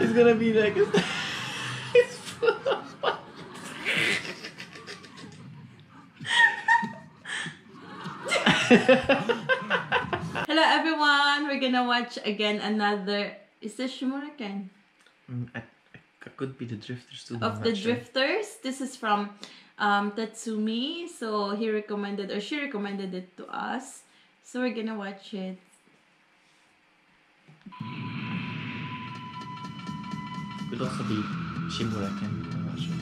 It's gonna be like it's full of water. Hello everyone! We're gonna watch again another. Is this Shimuraken? Mm, I, I could be the drifters too. Of the not sure. Drifters. This is from um, Tatsumi. So he recommended or she recommended it to us. So we're gonna watch it. Could also be Shimuraken. I'm not sure.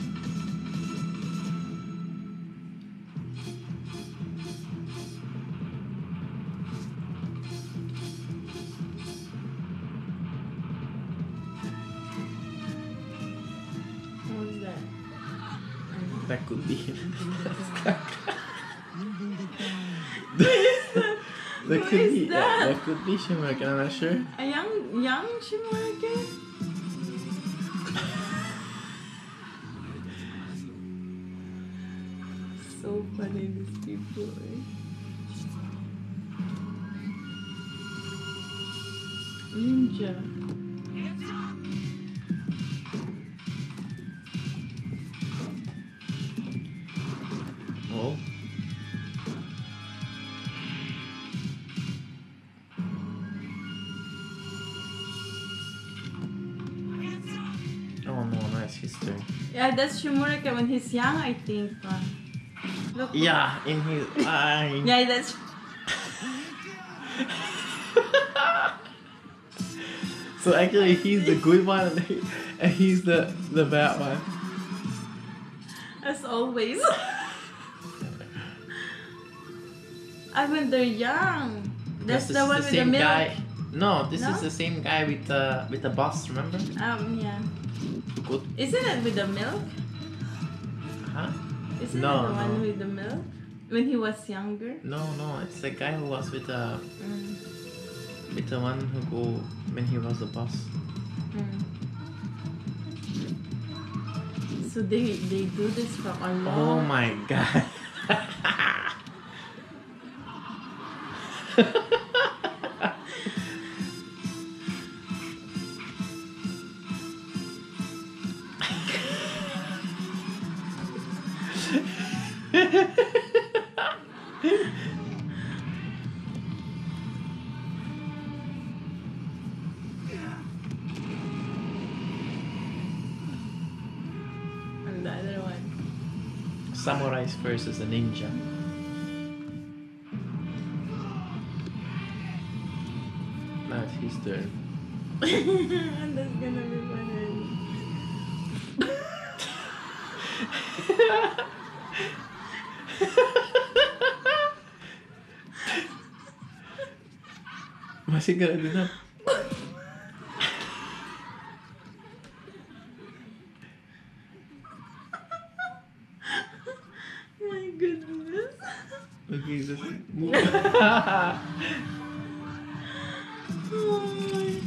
What was that? That could be. that could be. that? That could be Shimuraken. I'm not sure. A young young Shimuraken? So funny these people. Eh? Ninja. No, nice history. Yeah, that's Shimuraken when he's young, I think. Uh, look. Yeah, in his eye. Yeah, that's. So actually, he's the good one, and, he's the the bad one. As always. I mean, they're young. That's This the is one with the milk. guy. No, this No? is the same guy with the with the bus. Remember? Um, yeah. Good. Isn't it with the milk? Huh? Isn't No, it the one with the milk? When he was younger? No, no, it's the guy who was with the Mm. with the one who go when he was the boss. Mm. So they they do this for a long. Oh my god. And the other one. Samurais versus a ninja. Now it's his turn. and that's gonna be funny. Masih gak ada na. My goodness. Okay, just move. Oh my.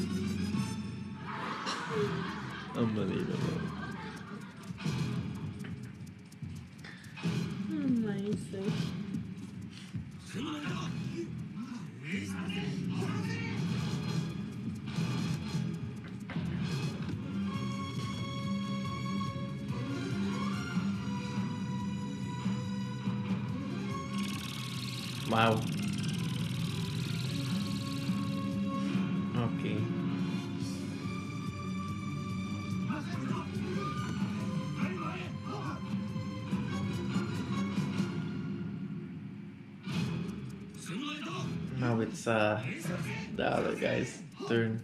Unbelievable. Wow. Okay. Now it's uh the other guy's turn.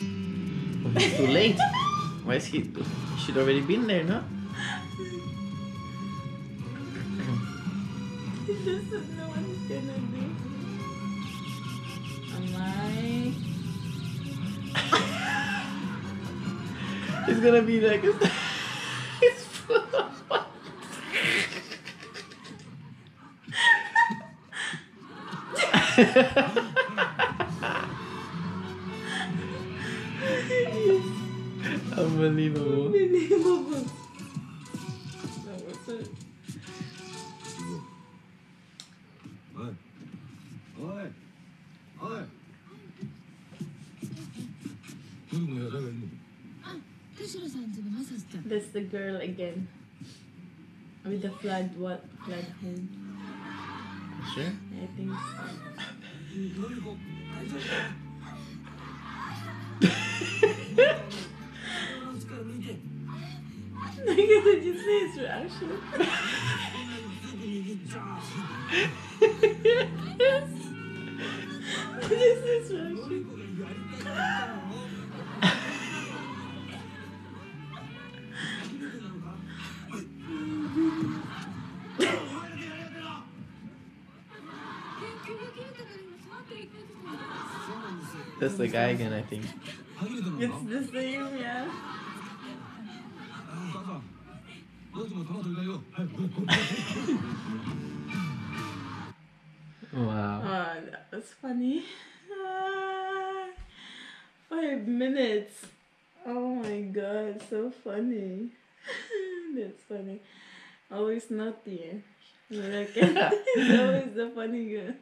Oh, he's too late. Why is he? He should already been there, no? He doesn't know what he's gonna do. Am I? It's gonna be like it's full of. Unbelievable. Unbelievable. That's the girl again. With the flood what flood hand. Sure? I think so. Look at his reaction. That's the guy again, I think. It's the same, yeah. wow. Oh, that was funny. Ah, five minutes. Oh my god, so funny. That's funny. Always not there. Always the funny girl.